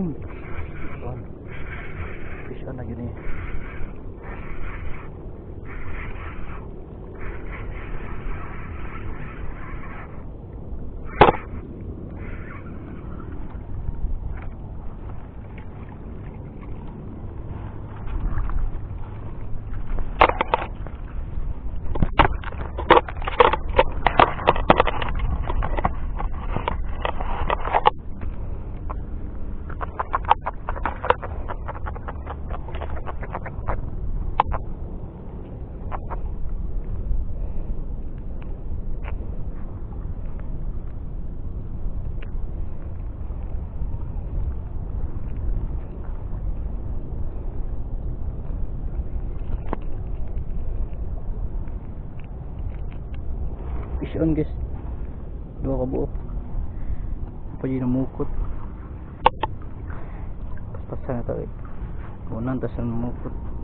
Wah, di sana gini. Fish on guys. Dua ka buo. Apa yun namukot. Paspasan na tayo. Unang tasan namukot.